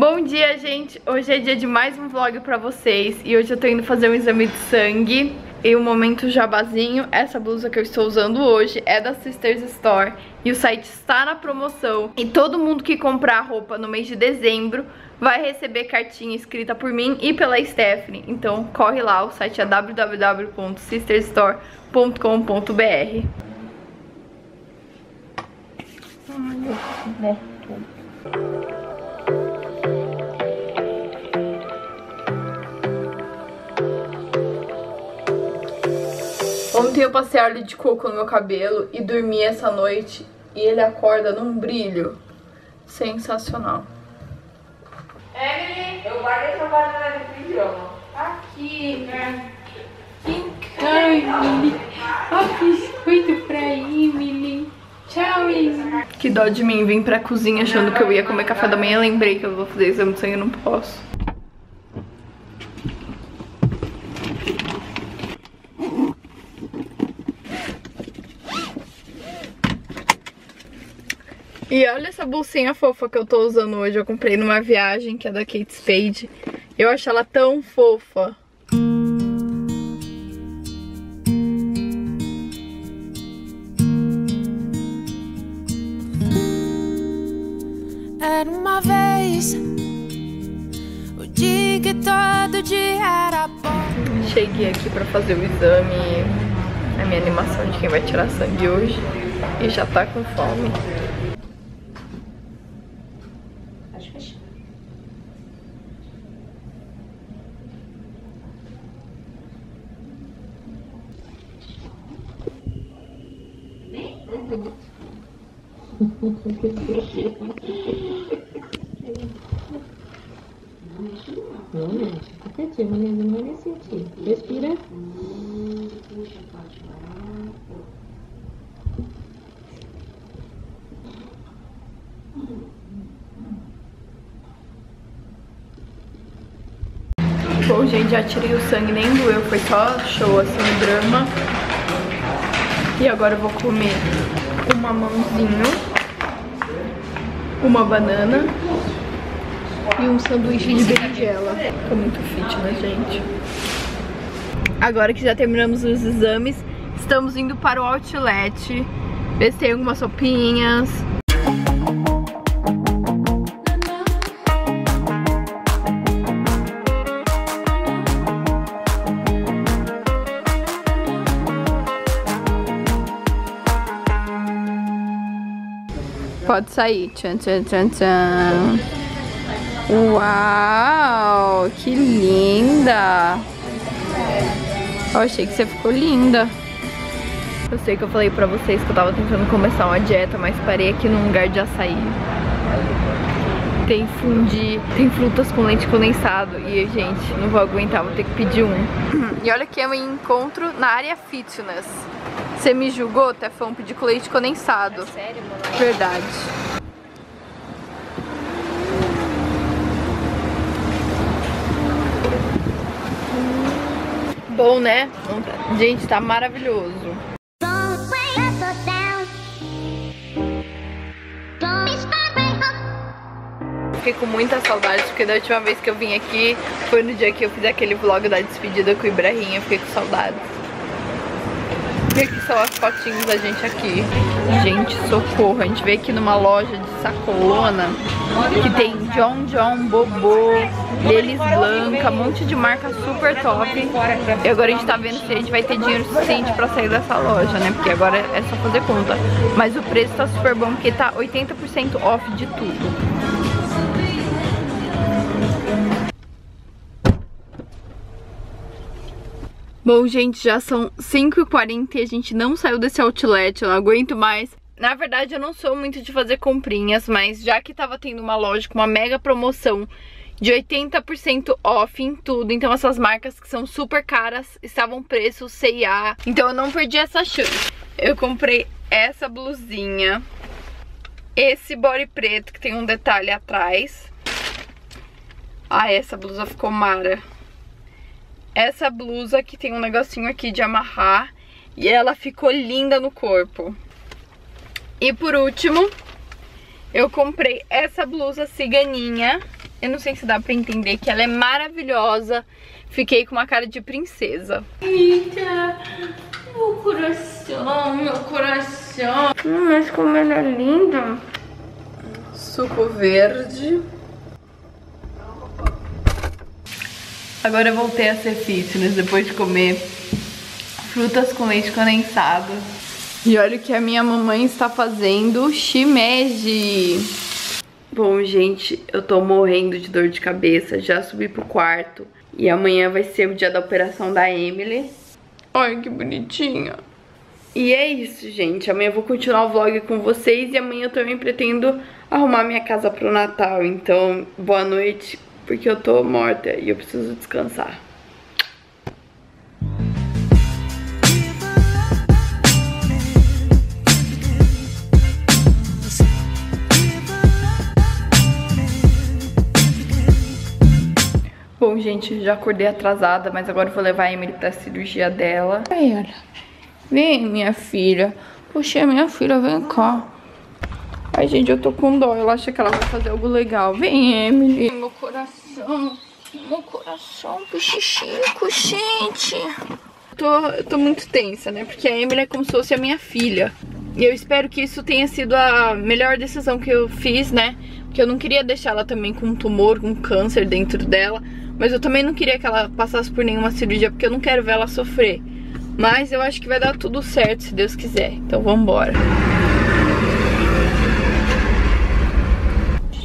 Bom dia, gente! Hoje é dia de mais um vlog pra vocês e hoje eu tô indo fazer um exame de sangue e um momento jabazinho. Essa blusa que eu estou usando hoje é da Sisters Store e o site está na promoção. E todo mundo que comprar roupa no mês de dezembro vai receber cartinha escrita por mim e pela Stephanie. Então corre lá, o site é www.sisterstore.com.br Ai, Ontem eu passei óleo de coco no meu cabelo e dormi essa noite e ele acorda num brilho sensacional. Emily, eu guardei sua banana no pijama. Aqui, né? Ai, Emily. Ó, biscoito pra Emily. Tchau, Emily. Que dó de mim vir pra cozinha achando que eu ia comer café da manhã. Lembrei que eu vou fazer exame de sangue e não posso. E olha essa bolsinha fofa que eu tô usando hoje. Eu comprei numa viagem que é da Kate Spade. Eu acho ela tão fofa. Era uma vez o dia que todo dia era bom. Cheguei aqui pra fazer o exame, a minha animação de quem vai tirar sangue hoje. E já tá com fome. Fica quietinha, mas não vai sentir. Respira. Bom, gente, já tirei o sangue, nem doeu, foi só show, assim, drama. E agora eu vou comer um mamãozinho uma banana e um sanduíche de berinjela. Tô muito fitness, gente. Agora que já terminamos os exames, estamos indo para o outlet. Ver se tem algumas sopinhas, Pode sair. Tchan, tchan, tchan, tchan. Uau, que linda. Eu achei que você ficou linda. Eu sei que eu falei pra vocês que eu tava tentando começar uma dieta, mas parei aqui num lugar de açaí. Tem fundi, tem frutas com leite condensado. E, gente, não vou aguentar, vou ter que pedir um. E olha que é um encontro na área fitness. Você me julgou, Tefão, pedir com leite condensado. É sério, mano? Verdade. Bom, né? Gente, tá maravilhoso. Fiquei com muita saudade, porque da última vez que eu vim aqui foi no dia que eu fiz aquele vlog da despedida com o Ibrahim, eu fiquei com saudade. E aqui são as fotinhos da gente aqui. Gente, socorro. A gente veio aqui numa loja de sacolona que tem John John, Bobô, Delis Blanca, um monte de marca super top. E agora a gente tá vendo se a gente vai ter dinheiro suficiente pra sair dessa loja, né? Porque agora é só fazer conta. Mas o preço tá super bom porque tá 80% off de tudo. Bom, gente, já são 5h40 e a gente não saiu desse outlet, eu não aguento mais. Na verdade, eu não sou muito de fazer comprinhas, mas já que tava tendo uma loja com uma mega promoção de 80% off em tudo, então essas marcas que são super caras estavam preço C&A, então eu não perdi essa chance. Eu comprei essa blusinha, esse body preto que tem um detalhe atrás. Ah, essa blusa ficou mara essa blusa que tem um negocinho aqui de amarrar e ela ficou linda no corpo. E por último, eu comprei essa blusa ciganinha Eu não sei se dá pra entender que ela é maravilhosa. Fiquei com uma cara de princesa. Eita, meu coração, meu coração. Hum, mas como ela é linda. Suco verde. Agora eu voltei a ser fitness depois de comer frutas com leite condensado. E olha o que a minha mamãe está fazendo, shimeji. Bom, gente, eu tô morrendo de dor de cabeça, já subi pro quarto. E amanhã vai ser o dia da operação da Emily. Ai, que bonitinha. E é isso, gente. Amanhã eu vou continuar o vlog com vocês e amanhã eu também pretendo arrumar minha casa pro Natal. Então, boa noite, porque eu tô morta e eu preciso descansar. Bom, gente, já acordei atrasada, mas agora eu vou levar a Emily pra cirurgia dela. Aí, olha. Vem, minha filha. Poxa, minha filha, vem cá. Ai, gente, eu tô com dó. Ela acha que ela vai fazer algo legal. Vem, Emily. Meu coração. Meu coração, pichichico, gente. Tô, eu tô muito tensa, né? Porque a Emily é como se fosse a minha filha. E eu espero que isso tenha sido a melhor decisão que eu fiz, né? Porque eu não queria deixar ela também com um tumor, com câncer dentro dela. Mas eu também não queria que ela passasse por nenhuma cirurgia, porque eu não quero ver ela sofrer. Mas eu acho que vai dar tudo certo, se Deus quiser. Então vambora.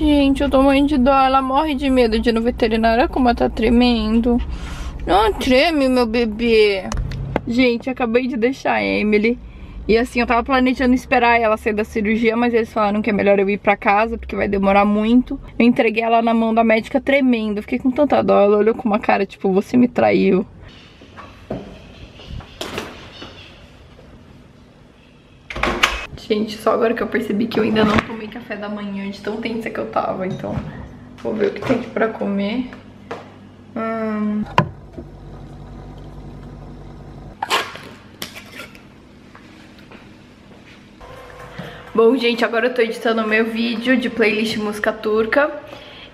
Gente, eu tô morrendo de dó. Ela morre de medo de ir no veterinário. Olha como ela tá tremendo. Não treme, meu bebê. Gente, acabei de deixar a Emily e assim, eu tava planejando esperar ela sair da cirurgia, mas eles falaram que é melhor eu ir pra casa, porque vai demorar muito. Eu entreguei ela na mão da médica tremendo, fiquei com tanta dó. Ela olhou com uma cara, tipo, você me traiu. Gente, só agora que eu percebi que eu ainda não tomei café da manhã, de tão tensa que eu tava, então vou ver o que tem aqui pra comer. Hum... Bom, gente, agora eu tô editando o meu vídeo de playlist música turca.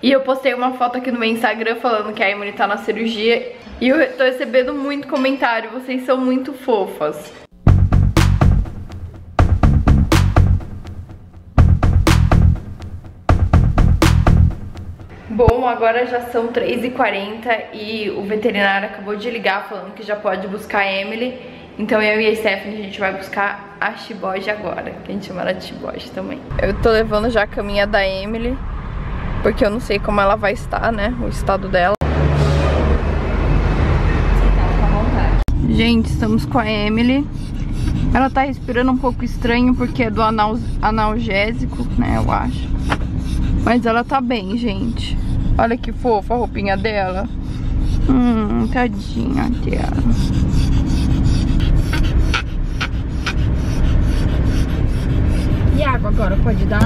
E eu postei uma foto aqui no meu Instagram falando que a Emily tá na cirurgia. E eu tô recebendo muito comentário, vocês são muito fofas. Bom, agora já são 3h40 e o veterinário acabou de ligar falando que já pode buscar a Emily. Então eu e a Stephanie, a gente vai buscar a Chiboge agora, que a gente chama ela de Chiboge também. Eu tô levando já a caminha da Emily, porque eu não sei como ela vai estar, né, o estado dela. Gente, estamos com a Emily. Ela tá respirando um pouco estranho porque é do anal analgésico, né, eu acho. Mas ela tá bem, gente. Olha que fofa a roupinha dela. Hum, tadinha dela. E água agora, pode dar?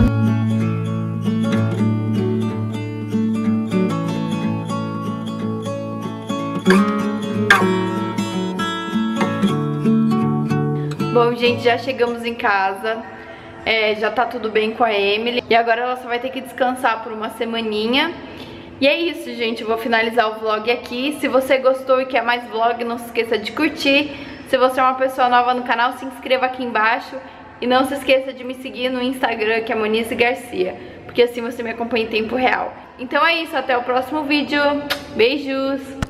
Bom, gente, já chegamos em casa. É, já tá tudo bem com a Emily. E agora ela só vai ter que descansar por uma semaninha. E é isso, gente. Eu vou finalizar o vlog aqui. Se você gostou e quer mais vlog, não se esqueça de curtir. Se você é uma pessoa nova no canal, se inscreva aqui embaixo. E não se esqueça de me seguir no Instagram, que é Monize Garcia. Porque assim você me acompanha em tempo real. Então é isso, até o próximo vídeo. Beijos!